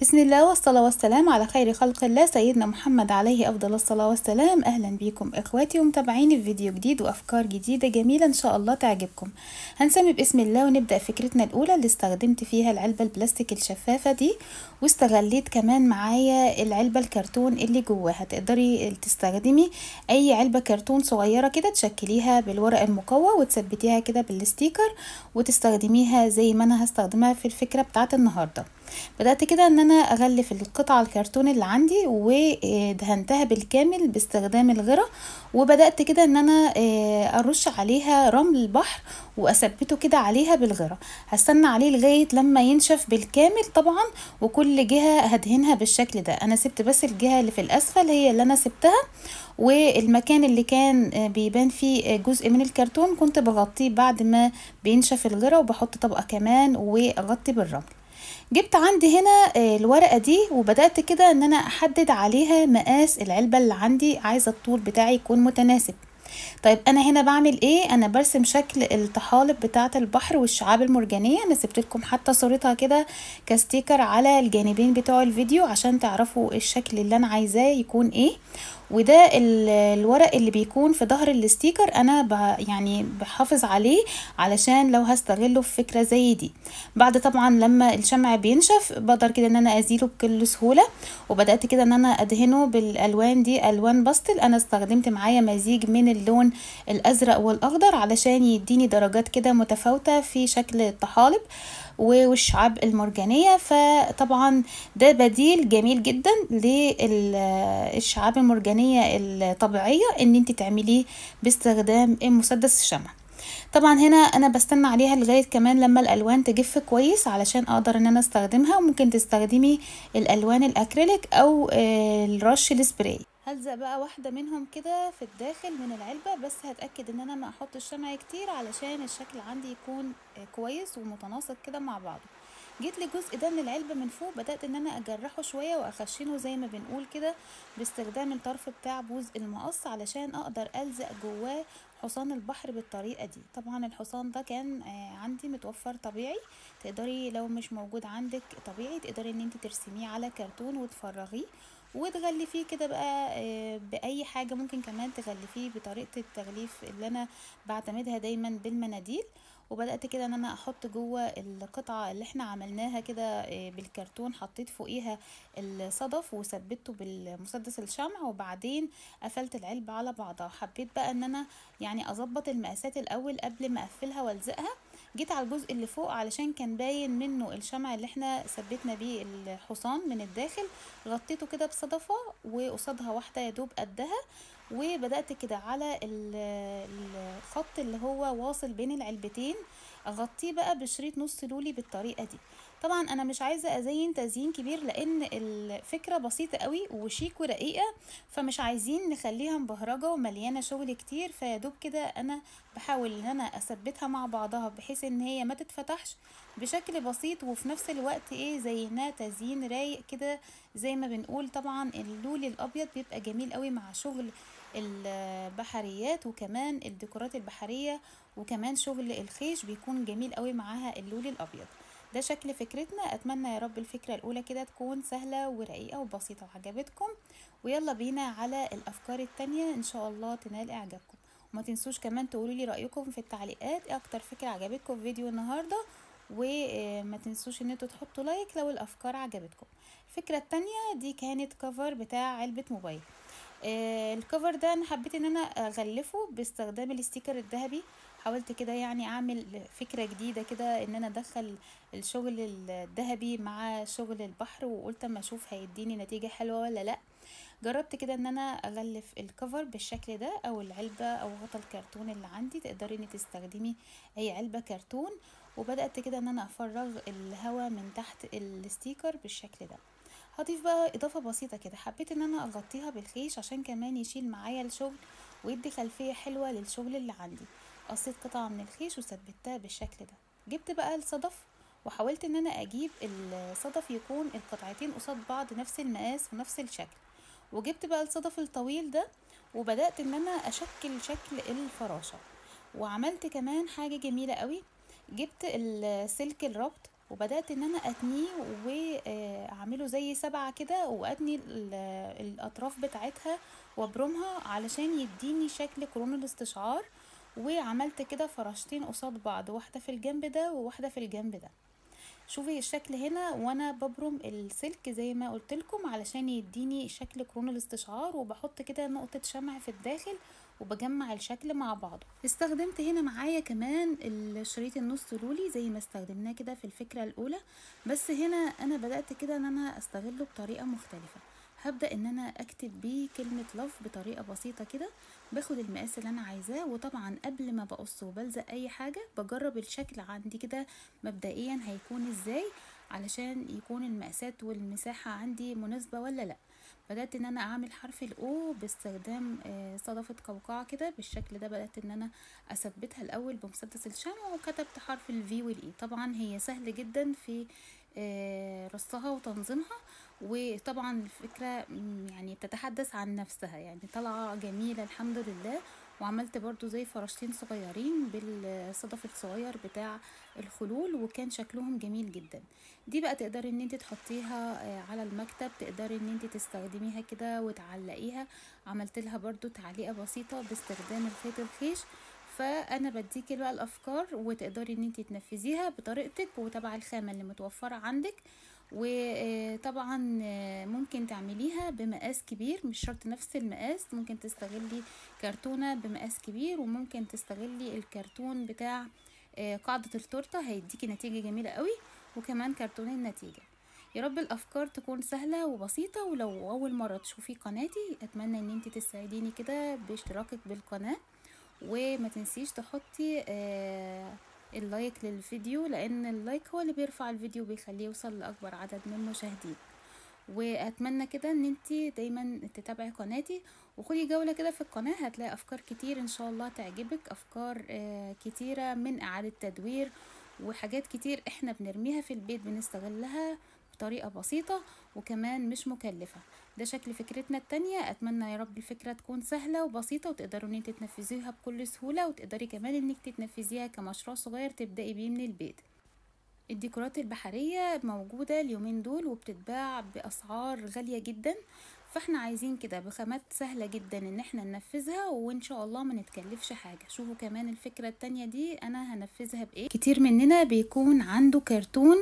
بسم الله والصلاة والسلام على خير خلق الله سيدنا محمد عليه أفضل الصلاة والسلام. أهلا بيكم إخواتي ومتابعيني في فيديو جديد وأفكار جديدة جميلة إن شاء الله تعجبكم. هنسمي باسم الله ونبدأ فكرتنا الأولى اللي استخدمت فيها العلبة البلاستيك الشفافة دي واستغليت كمان معايا العلبة الكرتون اللي جواها. تقدري تستخدمي أي علبة كرتون صغيرة كده تشكليها بالورق المقوى وتثبتيها كده بالستيكر وتستخدميها زي ما أنا هستخدمها في الفكرة بتاعت النهاردة. بدأت كده إن أنا اغلف القطعة الكرتون اللي عندي ودهنتها بالكامل باستخدام الغرة وبدأت كده إن أنا أرش عليها رمل البحر وأثبته كده عليها بالغرة. هستنى عليه لغاية لما ينشف بالكامل طبعا وكل جهة هدهنها بالشكل ده. أنا سبت بس الجهة اللي في الأسفل هي اللي أنا سبتها والمكان اللي كان بيبان فيه جزء من الكرتون كنت بغطيه بعد ما بينشف الغرا وبحط طبقة كمان وأغطي بالرمل. جبت عندي هنا الورقة دي وبدأت كده إن أنا أحدد عليها مقاس العلبة اللي عندي عايزة الطول بتاعي يكون متناسب. طيب أنا هنا بعمل إيه؟ أنا برسم شكل الطحالب بتاعة البحر والشعاب المرجانية. أنا سبت لكم حتى صورتها كده ك sticker على الجانبين بتوع الفيديو عشان تعرفوا الشكل اللي أنا عايزاه يكون إيه. وده الورق اللي بيكون في ظهر ال sticker أنا يعني بحافظ عليه علشان لو هستغله في فكرة زي دي. بعد طبعا لما الشمع بينشف بقدر كده إن أنا أزيله بكل سهولة. وبدأت كده إن أنا أدهنه بالألوان دي ألوان باستل أنا استخدمت معايا مزيج من اللون الأزرق والأخضر علشان يديني درجات كده متفاوتة في شكل الطحالب والشعاب المرجانية. فطبعا ده بديل جميل جدا للشعاب المرجانية الطبيعية إن أنت تعمليه باستخدام مسدس الشمع. طبعا هنا أنا بستنى عليها لغاية كمان لما الألوان تجف كويس علشان أقدر إن أنا أستخدمها. وممكن تستخدمي الألوان الأكريليك أو الرش السبراي. هلزق بقى واحدة منهم كده في الداخل من العلبة بس هتأكد إن أنا ما أحط الشمع كتير علشان الشكل عندي يكون كويس ومتناسق كده مع بعضه. جيت للجزء ده من العلبة من فوق بدأت إن أنا أجرحه شوية وأخشنه زي ما بنقول كده باستخدام الطرف بتاع بوز المقص علشان أقدر ألزق جواه حصان البحر بالطريقة دي. طبعا الحصان ده كان عندي متوفر طبيعي. تقدري لو مش موجود عندك طبيعي تقدري إن أنت ترسميه على كرتون وتفرغيه. وتغلفيه كده بقى بأي حاجة ممكن كمان تغلفيه بطريقة التغليف اللي أنا بعتمدها دايما بالمناديل. وبدأت كده إن أنا أحط جوه القطعة اللي إحنا عملناها كده بالكرتون حطيت فوقيها الصدف وثبته بالمسدس الشمع وبعدين قفلت العلبة على بعضها. حبيت بقى إن أنا يعني أظبط المقاسات الأول قبل ما أقفلها وألزقها. جيت على الجزء اللي فوق علشان كان باين منه الشمع اللي إحنا ثبتنا بيه الحصان من الداخل غطيته كده بصدفة وقصادها واحدة يا دوب قدها وبدأت كده على الخط اللي هو واصل بين العلبتين أغطيه بقى بشريط نص لولي بالطريقة دي. طبعا أنا مش عايزة أزين تزيين كبير لأن الفكرة بسيطة قوي وشيك ورقيقه فمش عايزين نخليها مبهرجة ومليانة شغل كتير فيادوب كده أنا بحاول إن أنا أثبتها مع بعضها بحيث إن هي ما تتفتحش بشكل بسيط وفي نفس الوقت إيه زيناه تزيين رايق كده زي ما بنقول. طبعا اللولي الأبيض بيبقى جميل قوي مع شغل البحريات وكمان الديكورات البحرية وكمان شغل الخيش بيكون جميل قوي معاها اللولي الأبيض. ده شكل فكرتنا. أتمنى يا رب الفكرة الأولى كده تكون سهلة ورقيقة وبسيطة وعجبتكم. ويلا بينا على الأفكار التانية إن شاء الله تنال إعجابكم. وما تنسوش كمان تقولوا لي رأيكم في التعليقات. إيه أكتر فكرة عجبتكم في فيديو النهارده؟ وما تنسوش إن أنتوا تحطوا لايك لو الأفكار عجبتكم. الفكرة التانية دي كانت كفر بتاع علبة موبايل. آه ال cover ده أنا حبيت إن أنا أغلفه باستخدام ال sticker الذهبي. حاولت كده يعني أعمل فكرة جديدة كده إن أنا أدخل الشغل الذهبي مع شغل البحر وقلت أما أشوف هيديني نتيجة حلوة ولا لأ. جربت كده إن أنا أغلف ال cover بالشكل ده أو العلبة أو غطا الكرتون اللي عندي. تقدري ان تستخدمي أي علبة كرتون. وبدأت كده إن أنا أفرغ الهواء من تحت ال sticker بالشكل ده. هضيف بقى إضافة بسيطة كده. حبيت إن أنا أغطيها بالخيش عشان كمان يشيل معايا الشغل ويدي خلفية حلوة للشغل اللي عندي. قصيت قطعة من الخيش وثبتها بالشكل ده. جبت بقى الصدف وحاولت إن أنا أجيب الصدف يكون القطعتين قصاد بعض نفس المقاس ونفس الشكل. وجبت بقى الصدف الطويل ده وبدأت إن أنا أشكل شكل الفراشة. وعملت كمان حاجة جميلة قوي. جبت السلك الربط وبدأت إن أنا أتنيه وأعمله زي سبعة كده وأتني ال- الأطراف بتاعتها وأبرمها علشان يديني شكل قرون الإستشعار وعملت كده فراشتين قصاد بعض واحدة في الجنب ده وواحدة في الجنب ده. شوفي الشكل هنا وأنا ببرم السلك زي ما قلت لكم علشان يديني شكل قرون الاستشعار وبحط كده نقطة شمع في الداخل وبجمع الشكل مع بعضه. استخدمت هنا معايا كمان الشريط النص لولي زي ما استخدمناه كده في الفكرة الأولى بس هنا أنا بدأت كده إن أنا أستغله بطريقة مختلفة. هبدأ إن أنا أكتب بيه كلمة love بطريقة بسيطة كده. باخد المقاس اللي أنا عايزاه وطبعا قبل ما بقص وبلزق أي حاجة بجرب الشكل عندي كده مبدئيا هيكون إزاي علشان يكون المقاسات والمساحة عندي مناسبة ولا لأ. بدأت إن أنا أعمل حرف ال O باستخدام آه، صدفة قوقعة كده. بالشكل ده بدأت إن أنا أثبتها الأول بمسدس الشمع وكتبت حرف ال V وال E طبعا هي سهل جدا في آه، رصها وتنظيمها. وطبعا الفكرة يعني بتتحدث عن نفسها يعني طالعة جميلة الحمد لله. وعملت برضو زي فراشتين صغيرين بالصدف الصغير بتاع الخلول وكان شكلهم جميل جدا. دي بقى تقدري إن انت تحطيها آه، على المكتب تقدري إن انت تستخدميها كده وتعلقيها. عملت لها برضو تعليقة بسيطة باستخدام الخيط الخيش. فأنا بديكي بقى الأفكار وتقدري إن انت تنفذيها بطريقتك وتبع الخامة اللي متوفرة عندك. وطبعا ممكن تعمليها بمقاس كبير مش شرط نفس المقاس ممكن تستغلي كرتونة بمقاس كبير وممكن تستغلي الكرتون بتاع آه، قاعدة التورتة هيديكي نتيجة جميلة قوي وكمان كرتونين نتيجة يا رب الأفكار تكون سهلة وبسيطة ولو أول مرة تشوفي قناتي أتمنى إن انت تساعديني كده باشتراكك بالقناة وما تنسيش تحطي آه ال like للفيديو لأن ال like هو اللي بيرفع الفيديو بيخليه يوصل لأكبر عدد من المشاهدين. وأتمنى كده إن انت دايما تتابعي قناتي وخدي جولة كده في القناة هتلاقي أفكار كتير إن شاء الله تعجبك أفكار آه، كتيرة من إعادة تدوير وحاجات كتير إحنا بنرميها في البيت بنستغلها بطريقة بسيطة وكمان مش مكلفة. ده شكل فكرتنا التانية. أتمنى يا رب الفكرة تكون سهلة وبسيطة وتقدروا انت تنفذيها بكل سهولة وتقدري كمان إنك تتنفذيها كمشروع صغير تبدأي بيه من البيت. الديكورات البحرية موجودة اليومين دول وبتتباع بأسعار غالية جدا. فاحنا عايزين كده بخامات سهلة جدا إن إحنا ننفذها وإن شاء الله ما نتكلفش حاجة. شوفوا كمان الفكرة التانية دي أنا هنفذها بإيه؟ كتير مننا بيكون عنده كرتون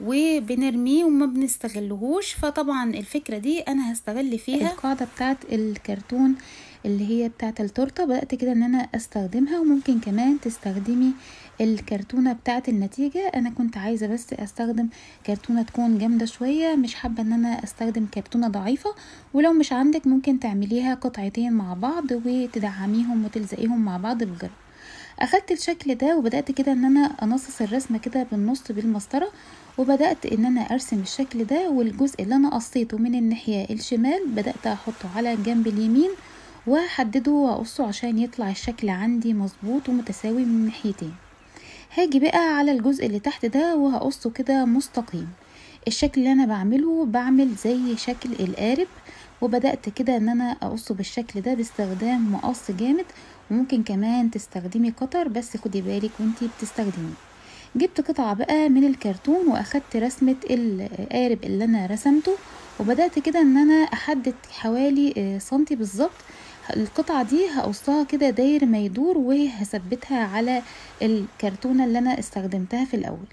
وبنرميه وما بنستغلهوش فطبعا الفكرة دي أنا هستغل فيها. القاعدة بتاعت الكرتون اللي هي بتاعت التورتة بدأت كده إن أنا أستخدمها. وممكن كمان تستخدمي الكرتونة بتاعت النتيجة. أنا كنت عايزة بس أستخدم كرتونة تكون جامدة شوية. مش حابة إن أنا أستخدم كرتونة ضعيفة. ولو مش عندك ممكن تعمليها قطعتين مع بعض وتدعميهم وتلزقيهم مع بعض بجر أخدت الشكل ده وبدأت كده إن أنا أنصص الرسمة كده بالنص بالمسطرة. وبدأت إن أنا أرسم الشكل ده. والجزء اللي أنا قصيته من الناحية الشمال بدأت أحطه على الجنب اليمين. واحدده وأقصه عشان يطلع الشكل عندي مظبوط ومتساوي من الناحيتين هاجي بقى على الجزء اللي تحت ده وهقصه كده مستقيم. الشكل اللي أنا بعمله بعمل زي شكل القارب وبدأت كده إن أنا أقصه بالشكل ده باستخدام مقص جامد وممكن كمان تستخدمي قطر بس خدي بالك وأنتي بتستخدمي جبت قطعة بقى من الكرتون وأخدت رسمة القارب اللي أنا رسمته وبدأت كده إن أنا أحدد حوالي سنتي بالظبط القطعة دي هقصها كده داير ما يدور وهثبتها على الكرتونة اللي أنا استخدمتها في الأول.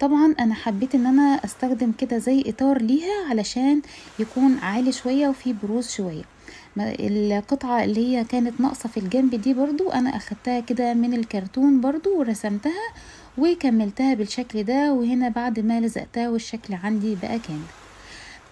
طبعا أنا حبيت إن أنا أستخدم كده زي إطار ليها علشان يكون عالي شوية وفيه بروز شوية. القطعة اللي هي كانت ناقصة في الجنب دي برضو أنا أخدتها كده من الكرتون برضو ورسمتها وكملتها بالشكل ده وهنا بعد ما لزقتها والشكل عندي بقى كامل.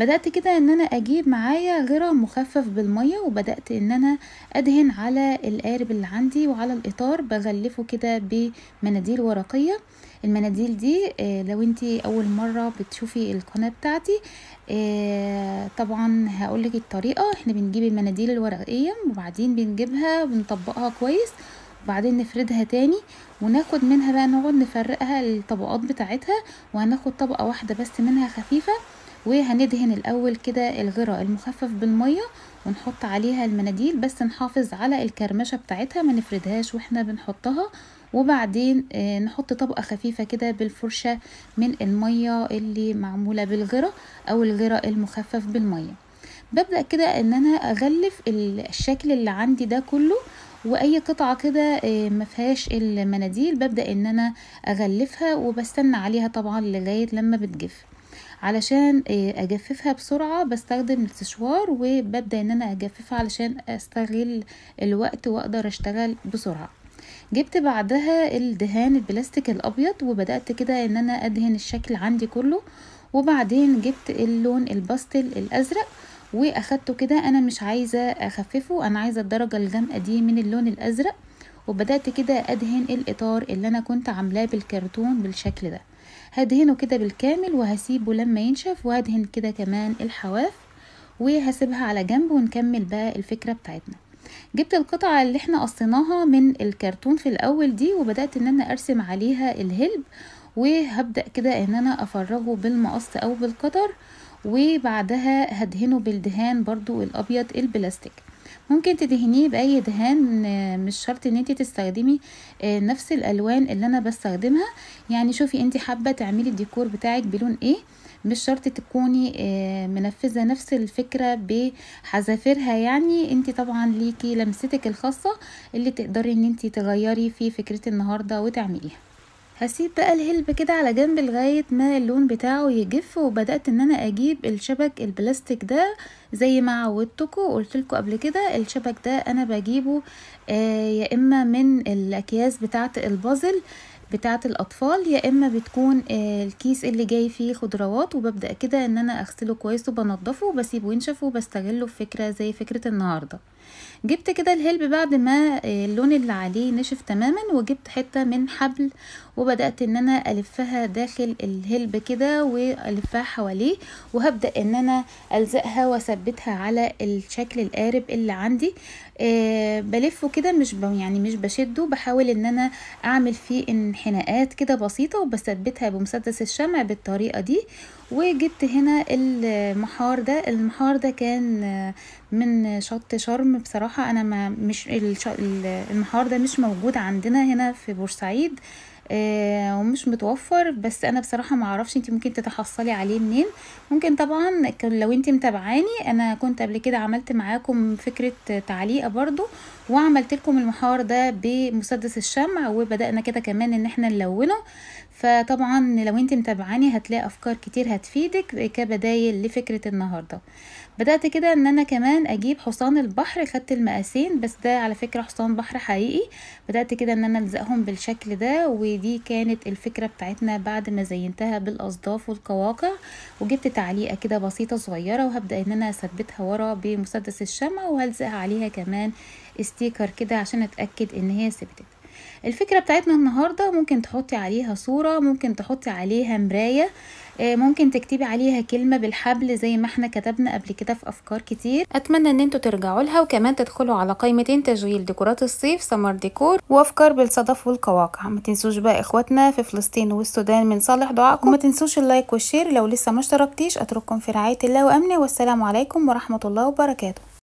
بدأت كده إن أنا أجيب معايا غيرة مخفف بالمية وبدأت إن أنا أدهن على القارب اللي عندي وعلى الإطار بغلفه كده بمناديل ورقية. المناديل دي آه لو انتي أول مرة بتشوفي القناة بتاعتي آه طبعا هقولك الطريقة. إحنا بنجيب المناديل الورقية وبعدين بنجيبها بنطبقها كويس وبعدين نفردها تاني وناخد منها بقى نقعد نفرقها الطبقات بتاعتها وهناخد طبقة واحدة بس منها خفيفة. وهندهن الأول كده الغراء المخفف بالمية ونحط عليها المناديل بس نحافظ على الكرمشة بتاعتها ما نفردهاش وإحنا بنحطها. وبعدين آه، نحط طبقة خفيفة كده بالفرشة من المية اللي معمولة بالغرة أو الغرة المخفف بالمية. ببدأ كده إن أنا أغلف ال- الشكل اللي عندي ده كله وأي قطعة كده آه، مفيهاش المناديل ببدأ إن أنا أغلفها وبستنى عليها طبعا لغاية لما بتجف. علشان آه، أجففها بسرعة بستخدم السشوار وببدأ إن أنا أجففها علشان أستغل الوقت وأقدر أشتغل بسرعة. جبت بعدها الدهان البلاستيك الأبيض وبدأت كده إن أنا أدهن الشكل عندي كله. وبعدين جبت اللون الباستل الأزرق وأخدته كده. أنا مش عايزة أخففه أنا عايزة الدرجة الغامقة دي من اللون الأزرق. وبدأت كده أدهن الإطار اللي أنا كنت عاملاه بالكرتون بالشكل ده. هدهنه كده بالكامل وهسيبه لما ينشف وهدهن كده كمان الحواف وهسيبها على جنب ونكمل بقى الفكرة بتاعتنا. جبت القطعة اللي إحنا قصيناها من الكرتون في الأول دي وبدأت إن أنا أرسم عليها الهلب وهبدأ كده إن أنا أفرغه بالمقص أو بالقطر وبعدها هدهنه بالدهان برضو الأبيض البلاستيك. ممكن تدهنيه بأي دهان مش شرط إن انت تستخدمي آه، نفس الألوان اللي أنا بستخدمها. يعني شوفي انت حابة تعملي الديكور بتاعك بلون إيه. مش شرط تكوني آه، منفذة نفس الفكرة بحذافيرها. يعني انت طبعا ليكي لمستك الخاصة اللي تقدري إن انت تغيري في فكرة النهارده وتعمليها. هسيب بقى الهلب كده على جنب لغاية ما اللون بتاعه يجف وبدأت إن أنا أجيب الشبك البلاستيك ده زي ما عودتكم وقلتلكوا قبل كده. الشبك ده أنا بجيبه آه يا إما من الأكياس بتاعة البازل بتاعة الأطفال يا إما بتكون آه، الكيس اللي جاي فيه خضروات وببدأ كده إن أنا أغسله كويس وبنضفه وبسيبه ينشف وبستغله في فكرة زي فكرة النهاردة. جبت كده الهلب بعد ما آه، اللون اللي عليه نشف تماما وجبت حتة من حبل وبدأت إن أنا ألفها داخل الهلب كده وألفها حواليه وهبدأ إن أنا ألزقها وأثبتها على الشكل القارب اللي عندي. بلفه كده مش. يعني مش بشده بحاول إن أنا أعمل فيه انحناءات كده بسيطة وبثبتها بمسدس الشمع بالطريقة دي. وجبت هنا المحار ده. المحار ده كان آه، من شط شرم بصراحة. أنا ما مش المحار ده مش موجود عندنا هنا في بورسعيد. آه ومش متوفر. بس أنا بصراحة ما أعرفش انت ممكن تتحصلي عليه منين. ممكن طبعا لو انت متابعاني أنا كنت قبل كده عملت معاكم فكرة تعليقة برضو وعملت لكم المحار ده بمسدس الشمع وبدأنا كده كمان إن إحنا نلونه. فطبعا لو انت متابعاني هتلاقي أفكار كتير هتفيدك كبدايل لفكرة النهارده. بدأت كده إن أنا كمان أجيب حصان البحر خدت المقاسين بس ده على فكرة حصان بحر حقيقي. بدأت كده إن أنا ألزقهم بالشكل ده ودي كانت الفكرة بتاعتنا بعد ما زينتها بالأصداف والقواقع وجبت تعليقة كده بسيطة صغيرة وهبدأ إن أنا أثبتها ورا بمسدس الشمع وهلزقها عليها كمان sticker كده عشان أتأكد إن هي ثبتت. الفكرة بتاعتنا النهاردة ممكن تحطي عليها صورة ممكن تحطي عليها مراية آه، ممكن تكتبي عليها كلمة بالحبل زي ما إحنا كتبنا قبل كده في أفكار كتير. أتمنى إن أنتوا ترجعوا لها وكمان تدخلوا على قائمتين تشغيل ديكورات الصيف summer decor وأفكار بالصدف والقواقع. ما تنسوش بقى إخواتنا في فلسطين والسودان من صالح دعائكم. وما تنسوش ال like وال share لو لسه ما اشتركتيش أترككم في رعاية الله وأمنه. والسلام عليكم ورحمة الله وبركاته.